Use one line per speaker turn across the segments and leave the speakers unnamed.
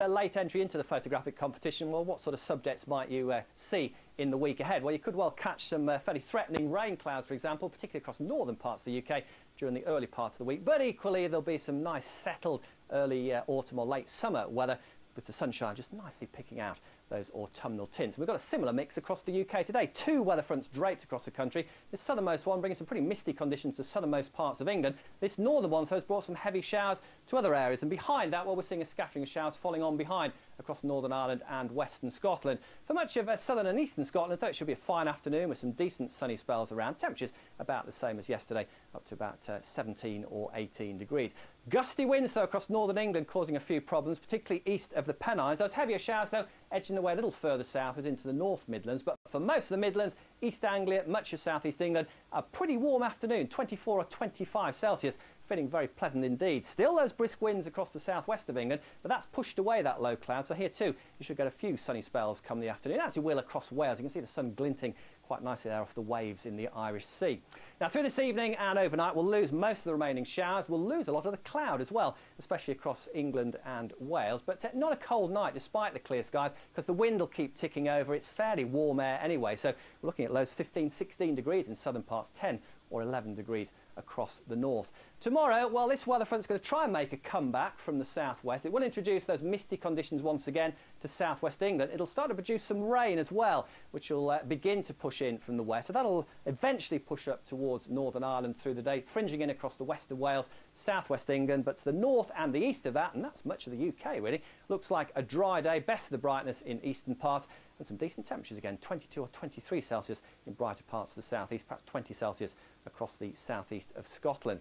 a late entry into the photographic competition, well, what sort of subjects might you uh, see in the week ahead? Well, you could well catch some uh, fairly threatening rain clouds, for example, particularly across northern parts of the UK during the early part of the week. But equally, there'll be some nice settled early uh, autumn or late summer weather with the sunshine just nicely picking out those autumnal tints. We've got a similar mix across the UK today. Two weather fronts draped across the country. This southernmost one bringing some pretty misty conditions to southernmost parts of England. This northern one has brought some heavy showers to other areas. And behind that, well, we're seeing a scattering of showers falling on behind across Northern Ireland and western Scotland. For much of uh, southern and eastern Scotland, though, it should be a fine afternoon with some decent sunny spells around. Temperatures about the same as yesterday, up to about uh, 17 or 18 degrees. Gusty winds, though, across northern England causing a few problems, particularly east of the Pennines. Those heavier showers, though, edging away a little further south as into the North Midlands. But for most of the Midlands, East Anglia, much of South East England, a pretty warm afternoon, 24 or 25 Celsius feeling very pleasant indeed. Still those brisk winds across the southwest of England, but that's pushed away that low cloud. So here too, you should get a few sunny spells come the afternoon. As you will across Wales, you can see the sun glinting quite nicely there off the waves in the Irish Sea. Now through this evening and overnight, we'll lose most of the remaining showers. We'll lose a lot of the cloud as well, especially across England and Wales. But uh, not a cold night despite the clear skies, because the wind will keep ticking over. It's fairly warm air anyway. So we're looking at lows 15, 16 degrees in southern parts, 10 or 11 degrees across the north. Tomorrow, well, this weather front's going to try and make a comeback from the southwest. It will introduce those misty conditions once again to southwest England. It'll start to produce some rain as well, which will uh, begin to push in from the west. So that'll eventually push up towards Northern Ireland through the day, fringing in across the west of Wales, southwest England, but to the north and the east of that, and that's much of the UK really, looks like a dry day, best of the brightness in eastern parts, and some decent temperatures again, 22 or 23 Celsius in brighter parts of the southeast, perhaps 20 Celsius across the southeast of Scotland.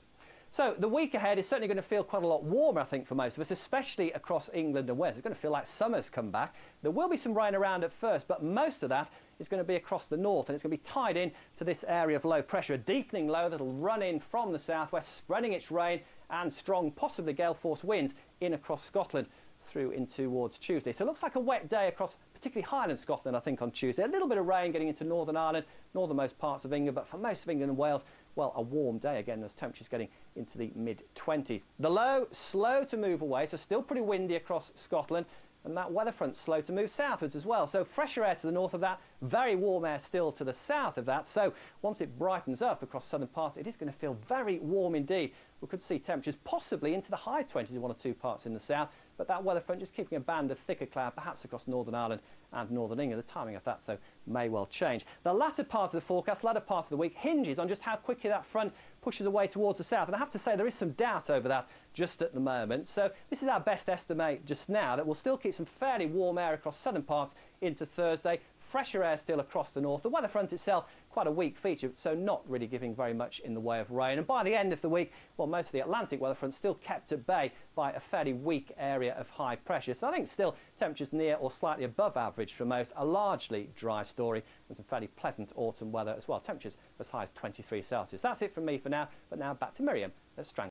So the week ahead is certainly going to feel quite a lot warmer, I think, for most of us, especially across England and Wales. It's going to feel like summer's come back. There will be some rain around at first, but most of that is going to be across the north, and it's going to be tied in to this area of low pressure, a deepening low that'll run in from the southwest, spreading its rain and strong, possibly gale force winds in across Scotland through in towards Tuesday. So it looks like a wet day across particularly Highland Scotland, I think, on Tuesday. A little bit of rain getting into Northern Ireland, northernmost parts of England, but for most of England and Wales, well, a warm day again, as temperatures getting into the mid-20s. The low, slow to move away, so still pretty windy across Scotland, and that weather front slow to move southwards as well. So fresher air to the north of that, very warm air still to the south of that. So once it brightens up across southern parts, it is going to feel very warm indeed. We could see temperatures possibly into the high 20s in one or two parts in the south, but that weather front just keeping a band of thicker cloud, perhaps across Northern Ireland and Northern England. The timing of that, though, may well change. The latter part of the forecast, latter part of the week, hinges on just how quickly that front pushes away towards the south. And I have to say there is some doubt over that just at the moment. So this is our best estimate just now that we'll still keep some fairly warm air across southern parts into Thursday. Fresher air still across the north. The weather front itself, quite a weak feature, so not really giving very much in the way of rain. And by the end of the week, well, most of the Atlantic weather front still kept at bay by a fairly weak area of high pressure. So I think still temperatures near or slightly above average for most. A largely dry story and some fairly pleasant autumn weather as well. Temperatures as high as 23 Celsius. That's it from me for now, but now back to Miriam at Strang.